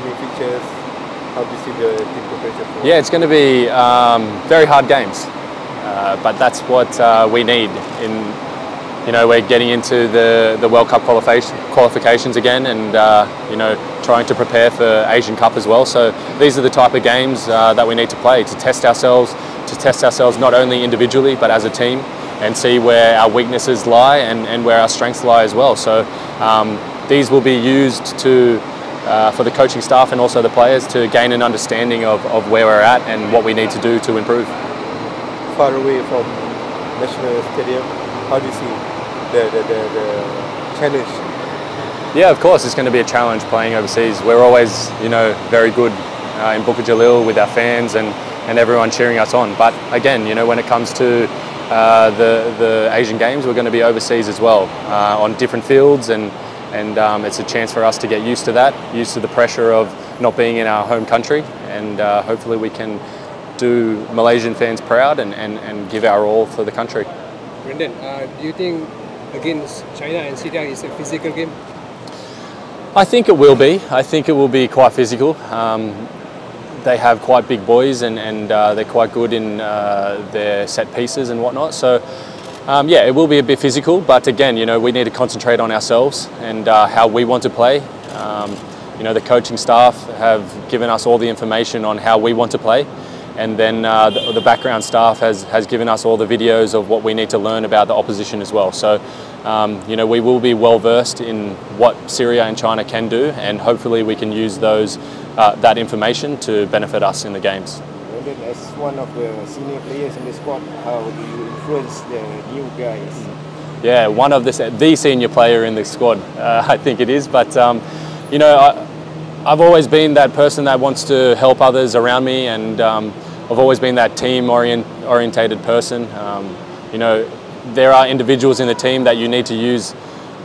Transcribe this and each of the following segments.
features? How do you see the team preparation? Yeah, it's going to be um, very hard games, uh, but that's what uh, we need. In you know, we're getting into the, the World Cup qualification, qualifications again, and uh, you know, trying to prepare for Asian Cup as well. So these are the type of games uh, that we need to play to test ourselves, to test ourselves not only individually but as a team, and see where our weaknesses lie and, and where our strengths lie as well. So um, these will be used to uh, for the coaching staff and also the players to gain an understanding of, of where we're at and what we need to do to improve. Far away from National Stadium, how do you see the, the, the, the challenge? Yeah, of course, it's going to be a challenge playing overseas. We're always, you know, very good uh, in Bukit Jalil with our fans and, and everyone cheering us on. But again, you know, when it comes to uh, the, the Asian Games, we're going to be overseas as well uh, on different fields and and um, it's a chance for us to get used to that, used to the pressure of not being in our home country, and uh, hopefully we can do Malaysian fans proud and, and, and give our all for the country. Brendan, uh, do you think against China and Syria is a physical game? I think it will be. I think it will be quite physical. Um, they have quite big boys and, and uh, they're quite good in uh, their set pieces and whatnot. So um, yeah, it will be a bit physical, but again, you know, we need to concentrate on ourselves and uh, how we want to play. Um, you know, the coaching staff have given us all the information on how we want to play, and then uh, the, the, background staff has, has given us all the videos of what we need to learn about the opposition as well. So, um, you know, we will be well versed in what Syria and China can do, and hopefully we can use those uh, that information to benefit us in the games. As one of the senior players in the squad, how do you influence the new guys? Yeah, one of the, the senior player in the squad, uh, I think it is. But, um, you know, I, I've always been that person that wants to help others around me and um, I've always been that team orient, orientated person. Um, you know, there are individuals in the team that you need to use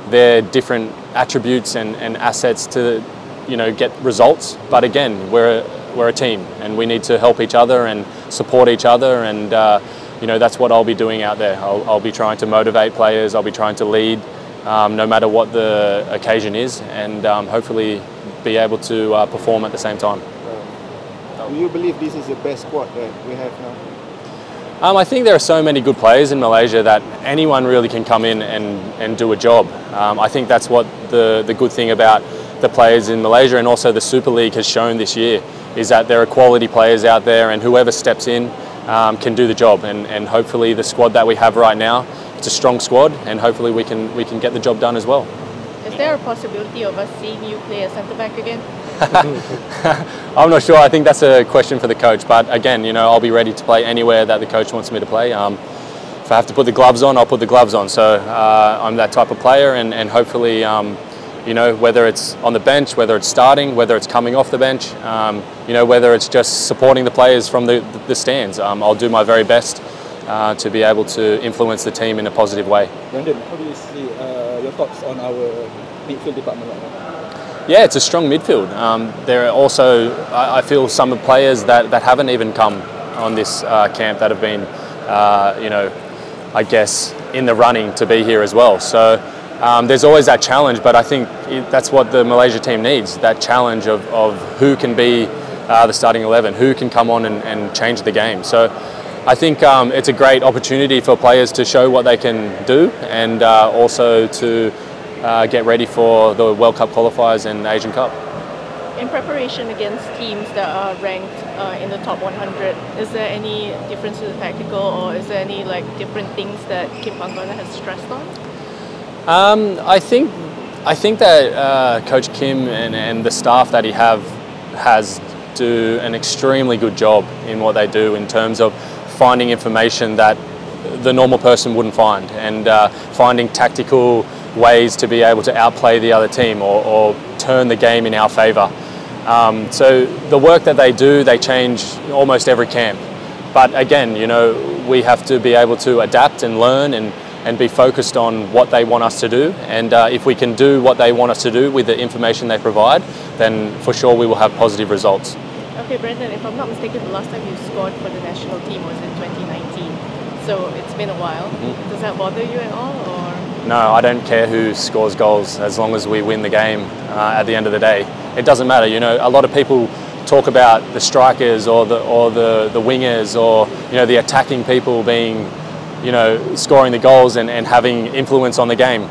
their different attributes and, and assets to, you know, get results. But again, we're we're a team and we need to help each other and support each other and uh, you know that's what I'll be doing out there. I'll, I'll, be trying to motivate players. I'll be trying to lead um, no matter what the occasion is and um, hopefully be able to uh, perform at the same time. Do you believe this is the best squad that we have now? Um, I think there are so many good players in Malaysia that anyone really can come in and, and do a job. Um, I think that's what the, the good thing about the players in Malaysia and also the Super League has shown this year is that there are quality players out there and whoever steps in um, can do the job and, and hopefully the squad that we have right now it's a strong squad and hopefully we can we can get the job done as well. Is there a possibility of us seeing you play a centre back again? I'm not sure. I think that's a question for the coach. But again, you know, I'll be ready to play anywhere that the coach wants me to play. Um, if I have to put the gloves on, I'll put the gloves on. So uh, I'm that type of player, and, and hopefully, um, you know, whether it's on the bench, whether it's starting, whether it's coming off the bench, um, you know, whether it's just supporting the players from the, the stands. Um, I'll do my very best uh, to be able to influence the team in a positive way. Brendan, how do you see uh, your thoughts on our midfield department right now? Yeah, it's a strong midfield. Um, there are also, I, I, feel, some players that, that haven't even come on this uh, camp that have been, uh, you know, I guess, in the running to be here as well. So um, there's always that challenge, but I think it, that's what the Malaysia team needs that challenge of, of who can be uh, the starting 11, who can come on and, and change the game. So I think um, it's a great opportunity for players to show what they can do and uh, also to uh, get ready for the World Cup qualifiers and Asian Cup. In preparation against teams that are ranked uh, in the top 100, is there any difference in the tactical or is there any like different things that Kim Pangona has stressed on? Um, I think I think that uh, Coach Kim and, and the staff that he have has do an extremely good job in what they do in terms of finding information that the normal person wouldn't find and uh, finding tactical ways to be able to outplay the other team or, or turn the game in our favour. Um, so the work that they do, they change almost every camp. But again, you know, we have to be able to adapt and learn and and be focused on what they want us to do. And uh, if we can do what they want us to do with the information they provide, then for sure we will have positive results. Okay, Brendan, if I'm not mistaken, the last time you scored for the national team was in 2019. So it's been a while. Mm -hmm. Does that bother you at all? or? No, I don't care who scores goals as long as we win the game uh, at the end of the day. It doesn't matter. You know, a lot of people talk about the strikers or the or the, the wingers or you know the attacking people being you know scoring the goals and, and having influence on the game.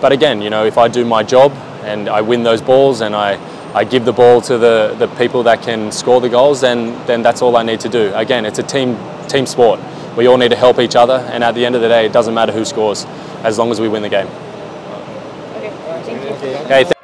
But again, you know, if I do my job and I win those balls and I, I give the ball to the, the people that can score the goals, then then that's all I need to do. Again, it's a team team sport. We all need to help each other, and at the end of the day, it doesn't matter who scores, as long as we win the game. Okay, thank you. Okay.